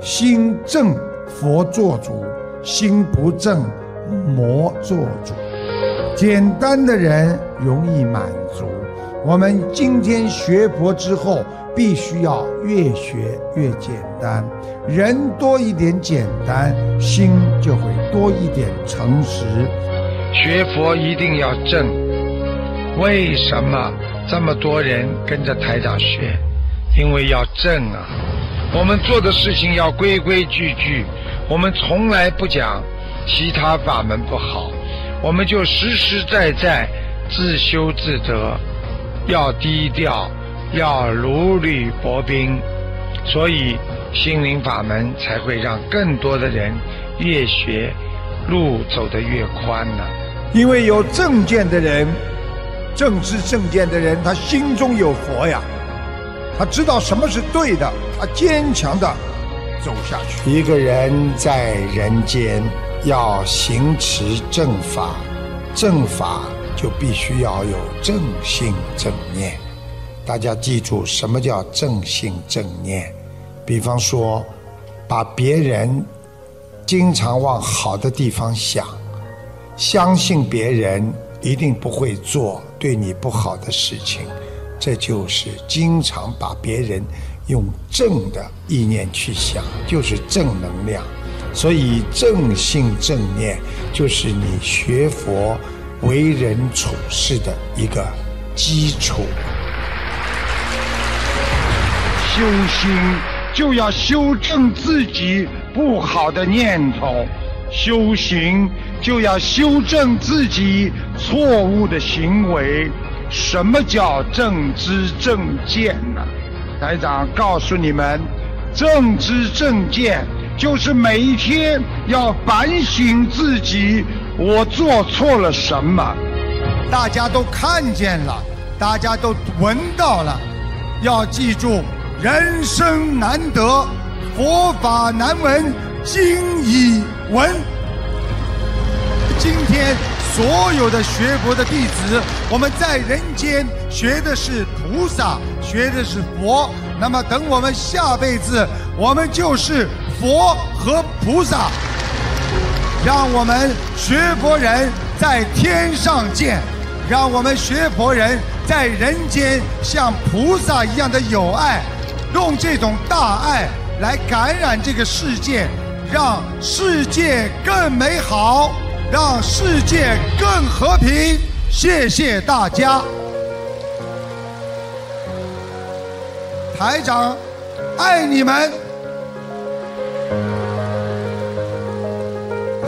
心正佛做主，心不正魔做主。简单的人容易满足。我们今天学佛之后，必须要越学越简单。人多一点简单，心就会多一点诚实。学佛一定要正。为什么这么多人跟着台长学？因为要正啊！我们做的事情要规规矩矩。我们从来不讲其他法门不好，我们就实实在在自修自得。要低调，要如履薄冰，所以心灵法门才会让更多的人越学路走得越宽呢。因为有正见的人，正知正见的人，他心中有佛呀，他知道什么是对的，他坚强的走下去。一个人在人间要行持正法，正法。就必须要有正信正念，大家记住什么叫正信正念？比方说，把别人经常往好的地方想，相信别人一定不会做对你不好的事情，这就是经常把别人用正的意念去想，就是正能量。所以正信正念就是你学佛。为人处事的一个基础。修心就要修正自己不好的念头，修行就要修正自己错误的行为。什么叫正知正见呢？台长告诉你们，正知正见就是每一天要反省自己。我做错了什么？大家都看见了，大家都闻到了。要记住，人生难得，佛法难闻，经已闻。今天所有的学佛的弟子，我们在人间学的是菩萨，学的是佛。那么等我们下辈子，我们就是佛和菩萨。让我们学佛人在天上见，让我们学佛人在人间像菩萨一样的有爱，用这种大爱来感染这个世界，让世界更美好，让世界更和平。谢谢大家，台长，爱你们。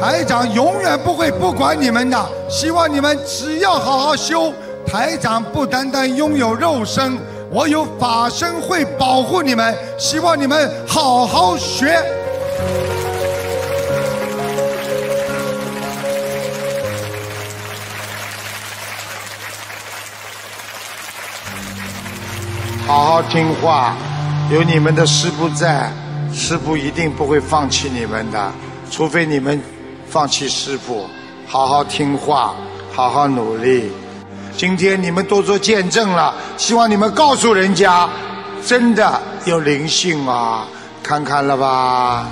台长永远不会不管你们的，希望你们只要好好修。台长不单单拥有肉身，我有法身会保护你们。希望你们好好学。好好听话，有你们的师傅在，师傅一定不会放弃你们的，除非你们。放弃师傅，好好听话，好好努力。今天你们都做见证了，希望你们告诉人家，真的有灵性啊！看看了吧。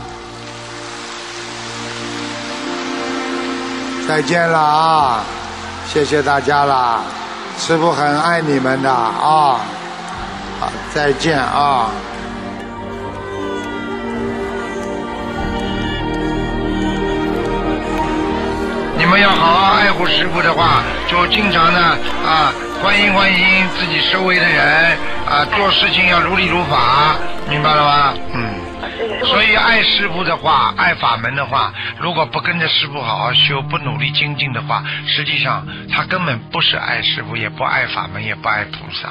再见了啊！谢谢大家了，师傅很爱你们的啊！好，再见啊！你们要好好爱护师傅的话，就经常呢啊欢迎欢迎自己周围的人啊，做事情要如理如法，明白了吗？嗯。所以爱师傅的话，爱法门的话，如果不跟着师傅好好修，不努力精进的话，实际上他根本不是爱师傅，也不爱法门，也不爱菩萨，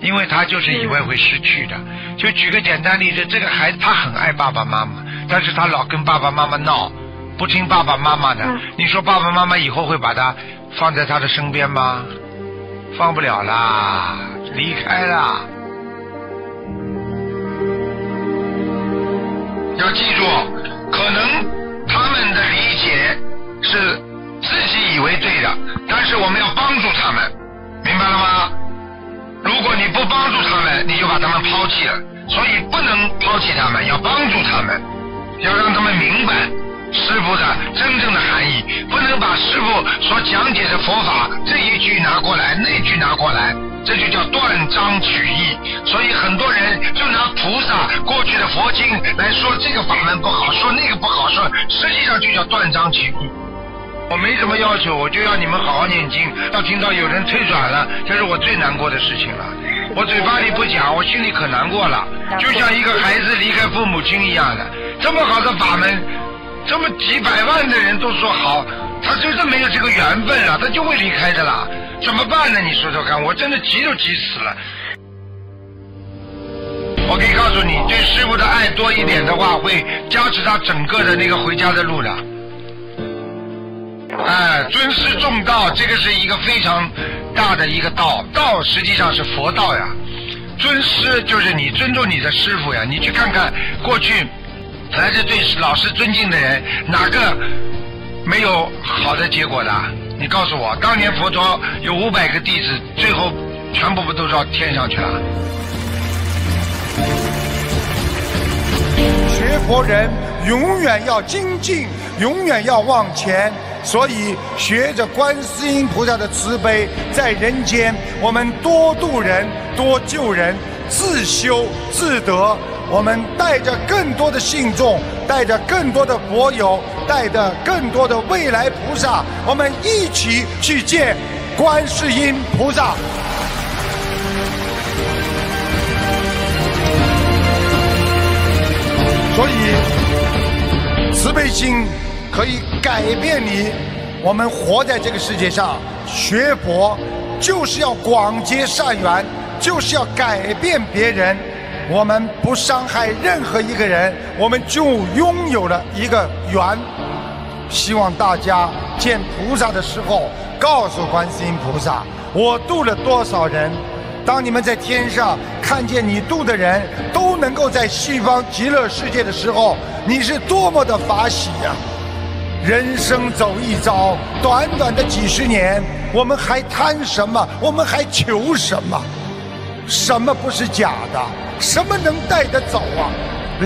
因为他就是以为会失去的。就举个简单例子，这个孩子他很爱爸爸妈妈，但是他老跟爸爸妈妈闹。不听爸爸妈妈的，你说爸爸妈妈以后会把他放在他的身边吗？放不了啦，离开啦。要记住，可能他们的理解是自己以为对的，但是我们要帮助他们，明白了吗？如果你不帮助他们，你就把他们抛弃了，所以不能抛弃他们，要帮助他们，要让他们明白师傅的真正的含义，不能把师傅所讲解的佛法这一句拿过来，那句拿过来。这就叫断章取义，所以很多人就拿菩萨过去的佛经来说这个法门不好，说那个不好，说实际上就叫断章取义。我没什么要求，我就要你们好好念经。要听到有人退转了，这是我最难过的事情了。我嘴巴里不讲，我心里可难过了，就像一个孩子离开父母亲一样的。这么好的法门，这么几百万的人都说好，他就是没有这个缘分了，他就会离开的啦。怎么办呢？你说说看，我真的急都急死了。我可以告诉你，对师傅的爱多一点的话，会加持他整个的那个回家的路的。哎，尊师重道，这个是一个非常大的一个道，道实际上是佛道呀。尊师就是你尊重你的师傅呀。你去看看过去，凡是对老师尊敬的人，哪个没有好的结果的？你告诉我，当年佛陀有五百个弟子，最后全部不都到天上去了？学佛人永远要精进，永远要往前。所以学着观世音菩萨的慈悲，在人间我们多度人，多救人，自修自得。我们带着更多的信众，带着更多的佛友，带着更多的未来菩萨，我们一起去见观世音菩萨。所以，慈悲心可以改变你。我们活在这个世界上，学佛就是要广结善缘，就是要改变别人。我们不伤害任何一个人，我们就拥有了一个缘。希望大家见菩萨的时候，告诉观世音菩萨：我度了多少人。当你们在天上看见你度的人都能够在西方极乐世界的时候，你是多么的法喜呀！人生走一遭，短短的几十年，我们还贪什么？我们还求什么？什么不是假的？什么能带得走啊？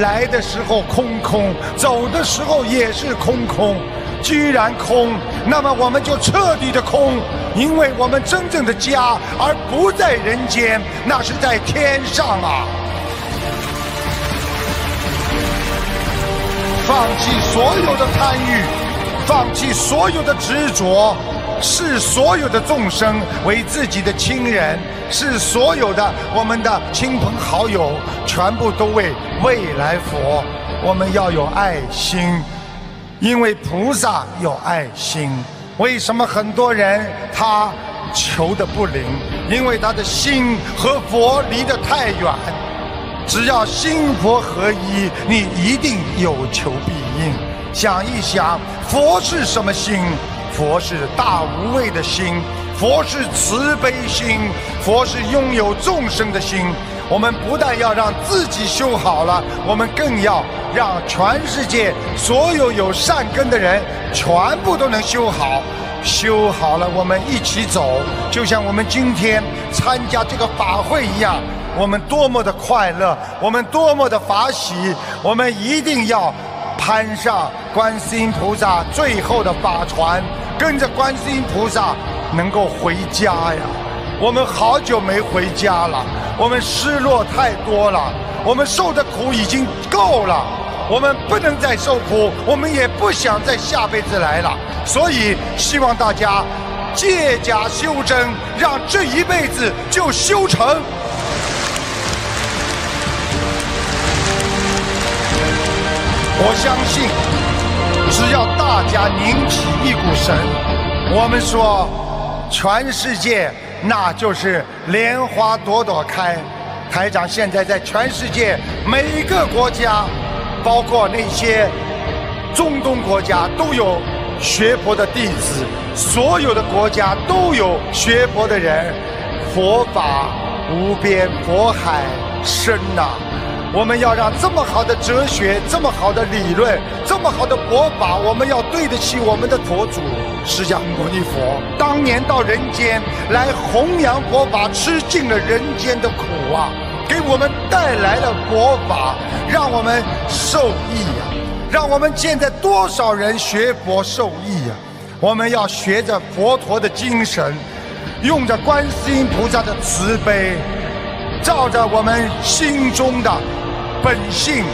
来的时候空空，走的时候也是空空。居然空，那么我们就彻底的空，因为我们真正的家而不在人间，那是在天上啊！放弃所有的贪欲，放弃所有的执着。视所有的众生为自己的亲人，视所有的我们的亲朋好友全部都为未来佛。我们要有爱心，因为菩萨有爱心。为什么很多人他求的不灵？因为他的心和佛离得太远。只要心佛合一，你一定有求必应。想一想，佛是什么心？佛是大无畏的心，佛是慈悲心，佛是拥有众生的心。我们不但要让自己修好了，我们更要让全世界所有有善根的人全部都能修好。修好了，我们一起走，就像我们今天参加这个法会一样，我们多么的快乐，我们多么的法喜，我们一定要攀上观世音菩萨最后的法船。跟着观世音菩萨能够回家呀！我们好久没回家了，我们失落太多了，我们受的苦已经够了，我们不能再受苦，我们也不想再下辈子来了。所以希望大家借假修真，让这一辈子就修成。我相信。只要大家拧起一股绳，我们说，全世界那就是莲花朵朵开。台长现在在全世界每一个国家，包括那些中东国家，都有学佛的弟子，所有的国家都有学佛的人，佛法无边，佛海深呐。我们要让这么好的哲学、这么好的理论、这么好的佛法，我们要对得起我们的佛祖释迦牟尼佛。当年到人间来弘扬佛法，吃尽了人间的苦啊！给我们带来了佛法，让我们受益呀！让我们现在多少人学佛受益呀？我们要学着佛陀的精神，用着观世音菩萨的慈悲，照着我们心中的本性、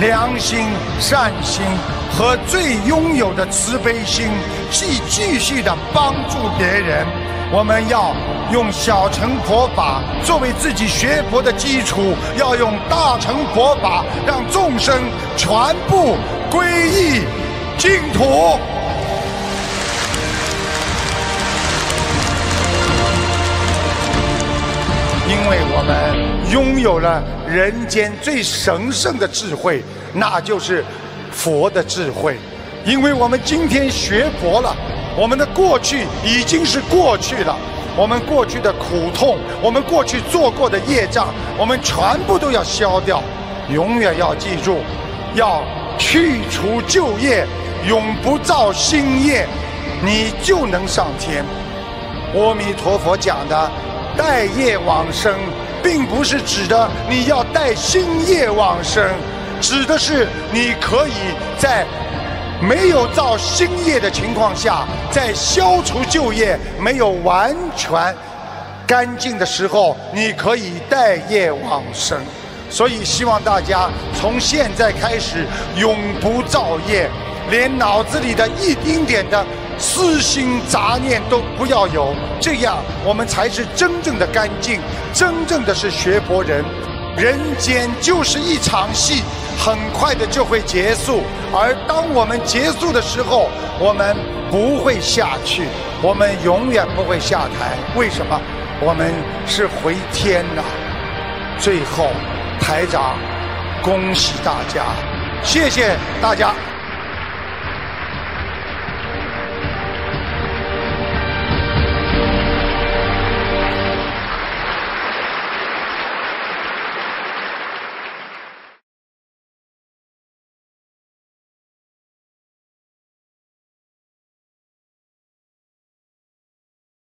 良心、善心和最拥有的慈悲心，继继续的帮助别人。我们要用小乘佛法作为自己学佛的基础，要用大乘佛法让众生全部皈依净土。因为我们拥有了人间最神圣的智慧，那就是佛的智慧。因为我们今天学佛了。我们的过去已经是过去了，我们过去的苦痛，我们过去做过的业障，我们全部都要消掉。永远要记住，要去除旧业，永不造新业，你就能上天。阿弥陀佛讲的带业往生，并不是指的你要带新业往生，指的是你可以在。没有造新业的情况下，在消除旧业没有完全干净的时候，你可以带业往生。所以希望大家从现在开始永不造业，连脑子里的一丁点的私心杂念都不要有，这样我们才是真正的干净，真正的是学佛人。人间就是一场戏。很快的就会结束，而当我们结束的时候，我们不会下去，我们永远不会下台。为什么？我们是回天呐！最后，台长，恭喜大家，谢谢大家。